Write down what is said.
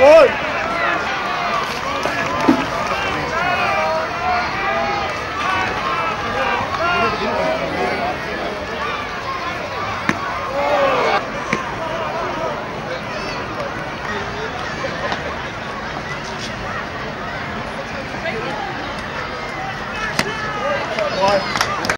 ¡Gol! One.